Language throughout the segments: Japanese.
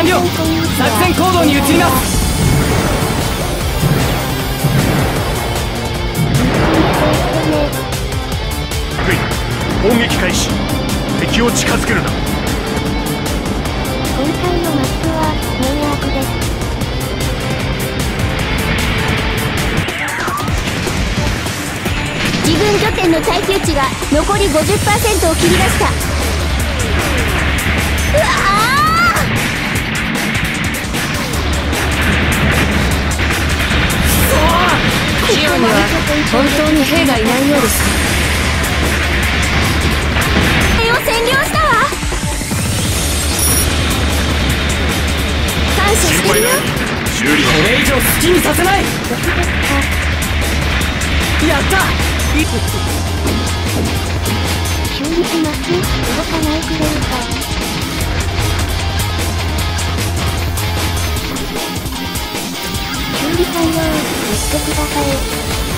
完了。作戦行動に移ります。福井砲撃開始。敵を近づけるな。今回のマップは、ニューヨークです。自分拠点の耐久値が残り50%を切りました。うわ本当に兵がいないようですを占領したわ感謝してるよ修理はこれ以上好きにさせないやった修理します。動かないくれるか。修理完了。言ってください。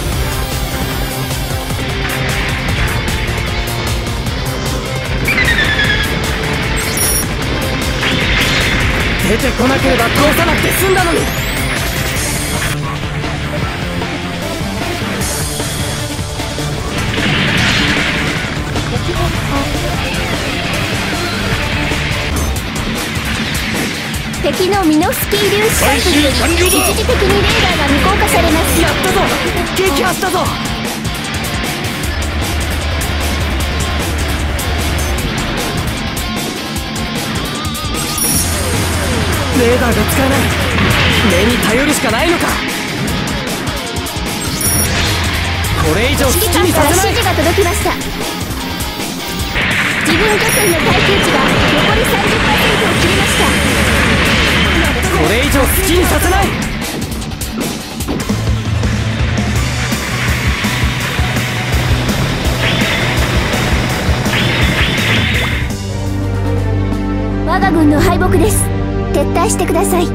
出てこなければ通さなくて済んだのに。敵のミノフスキー粒子サンプルより一時的にレーダーが無効化されます。やったぞ。撃破したぞレーダーが使えない。目に頼るしかないのか。これ以上好きにさせない。示が届きました自分拠点の耐久値が残り30%を切りました。これ以上好きにさせない。我が軍の敗北です撤退してください。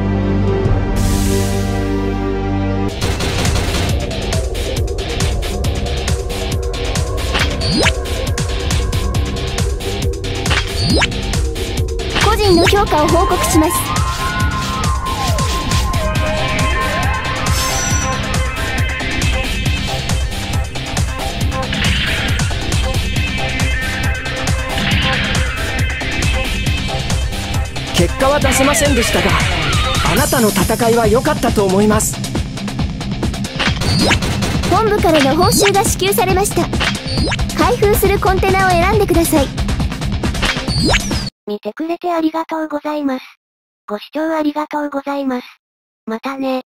個人の評価を報告します。結果は出せませんでしたがあなたの戦いは良かったと思います本部からの報酬が支給されました開封するコンテナを選んでください見てくれてありがとうございます。ご視聴ありがとうございます。またね。